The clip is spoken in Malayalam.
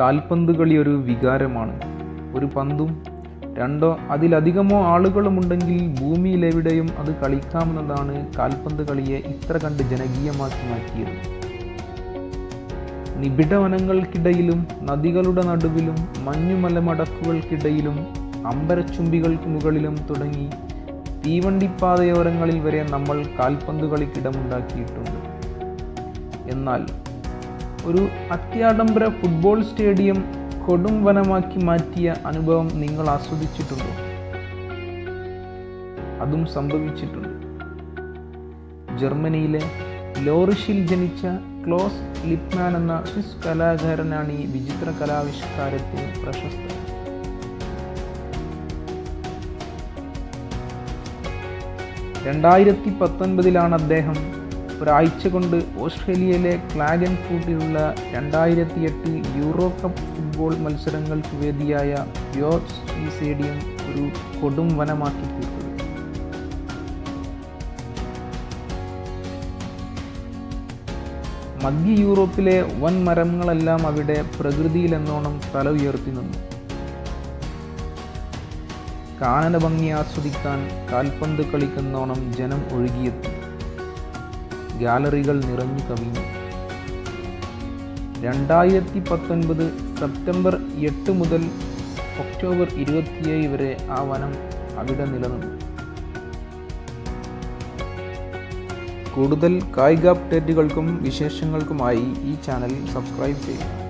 കാൽപന്ത് കളി ഒരു വികാരമാണ്. ഒരു പന്തും രണ്ടോ അതിലധികമോ ആളുകളുമുണ്ടെങ്കിൽ ഭൂമിയിലെവിടെയും അത് കളിക്കാമെന്നതാണ് കാൽപന്ത് കളിയെ ഇത്ര കണ്ട് ജനകീയമാക്കി മാറ്റിയത്. നിബിഡ വനങ്ങൾക്കിടയിലും നദികളുടെ നടുവിലും മഞ്ഞുമലമടക്കുകൾക്കിടയിലും അമ്പരച്ചുംബികൾക്ക് മുകളിലും തുടങ്ങി തീവണ്ടിപ്പാതയോരങ്ങളിൽ വരെ നമ്മൾ കാൽപന്ത് കളിക്കിടമുണ്ടാക്കിയിട്ടുണ്ട് എന്നാൽ ഒരു അത്യാഡംബര ഫുട്ബോൾ സ്റ്റേഡിയം കൊടും വനമാക്കി മാറ്റിയ അനുഭവം നിങ്ങൾ ആസ്വദിച്ചിട്ടുണ്ടോ? അതും സംഭവിച്ചിട്ടുണ്ട്. ജർമ്മനിയിലെ ലോറിഷിൽ ജനിച്ച ക്ലോസ് ലിപ്മാൻ എന്ന സ്വിസ് കലാകാരനാണ് ഈ വിചിത്ര കലാവിഷ്കാരത്തിന് പ്രശസ്തൻ. രണ്ടായിരത്തി പത്തൊൻപതിലാണ് അദ്ദേഹം ഒരാഴ്ച കൊണ്ട് ഓസ്ട്രേലിയയിലെ ക്ലാഗൻ ഫൂട്ടിലുള്ള രണ്ടായിരത്തി എട്ട് യൂറോ കപ്പ് ഫുട്ബോൾ മത്സരങ്ങൾക്ക് വേദിയായ യോർക്സ് സ്റ്റേഡിയം ഒരു കൊടും വനമാക്കി തീർത്തത് മധ്യ യൂറോപ്പിലെ വൻ മരങ്ങളെല്ലാം അവിടെ പ്രകൃതിയിലെന്നോണം തല ഉയർത്തി നിന്നു. കാനന ഭംഗി ആസ്വദിക്കാൻ കാൽപന്ത് കളിക്കുന്നോണം ജനം ഒഴുകിയെത്തി. ഗാലറികൾ നിറഞ്ഞു കവിഞ്ഞു. രണ്ടായിരത്തി പത്തൊൻപത് സെപ്റ്റംബർ എട്ട് മുതൽ ഒക്ടോബർ ഇരുപത്തിയേഴ് വരെ ആ വനം അവിടെ നിലനിന്നു. കൂടുതൽ കായിക അപ്ഡേറ്റുകൾക്കും വിശേഷങ്ങൾക്കുമായി ഈ ചാനൽ സബ്സ്ക്രൈബ് ചെയ്യുക.